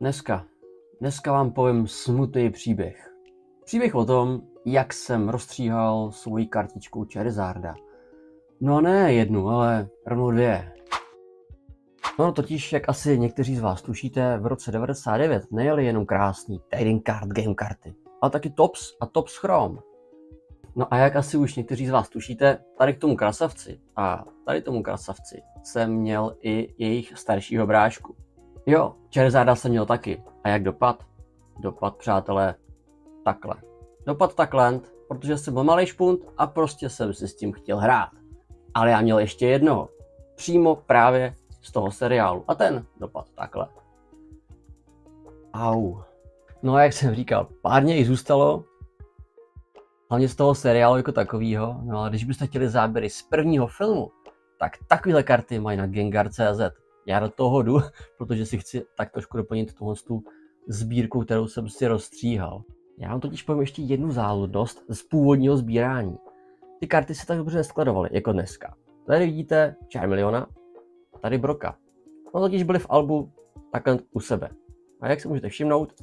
Dneska, dneska vám povím smutný příběh. Příběh o tom, jak jsem rozstříhal svoji kartičku Charizarda. No ne jednu, ale rovnou dvě. No totiž, jak asi někteří z vás tušíte, v roce 99 nejeli jenom krásný trading card game karty, ale taky Tops a Tops Chrome. No a jak asi už někteří z vás tušíte, tady k tomu krasavci a tady tomu krasavci jsem měl i jejich staršího brášku. Jo, Charizarda jsem měl taky. A jak dopad? Dopad, přátelé, takhle. Dopad takhle, protože jsem byl malý špunt a prostě jsem si s tím chtěl hrát. Ale já měl ještě jednoho. Přímo právě z toho seriálu. A ten dopad takhle. Au. No a jak jsem říkal, pár dní zůstalo, hlavně z toho seriálu jako takového. No a když byste chtěli záběry z prvního filmu, tak takovéhle karty mají na Gengar.cz. Já do toho jdu, protože si chci tak trošku doplnit tuhle tu sbírku, kterou jsem si rozstříhal. Já vám totiž povím ještě jednu záludnost z původního sbírání. Ty karty se tak dobře neskladovaly, jako dneska. Tady vidíte Charmeleona, tady Broka. No totiž byly v albu takhle u sebe. A jak si můžete všimnout,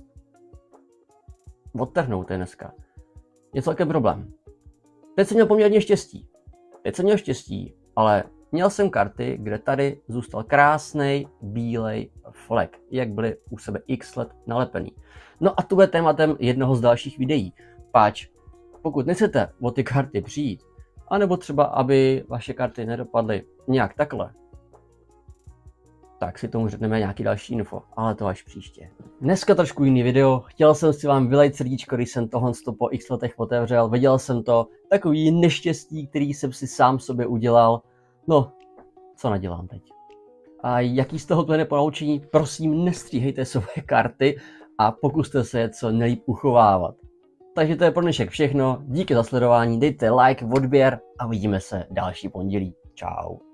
odtrhnout je dneska. Je celkem problém. Teď jsem měl poměrně štěstí. Teď jsem měl štěstí, ale měl jsem karty, kde tady zůstal krásný bílej flek, jak byly u sebe x let nalepený. No a to bude tématem jednoho z dalších videí. Páč, pokud nechcete o ty karty přijít, anebo třeba, aby vaše karty nedopadly nějak takhle, tak si tomu řekneme nějaký další info, ale to až příště. Dneska trošku jiný video, chtěl jsem si vám vylejt srdíčko, když jsem tohle po x letech otevřel, viděl jsem to, takový neštěstí, který jsem si sám sobě udělal, no, co nadělám teď. A jaký z toho plyne ponaučení, prosím nestříhejte svoje karty a pokuste se je co nejlíp uchovávat. Takže to je pro dnešek všechno, díky za sledování, dejte like, odběr a uvidíme se další pondělí. Ciao.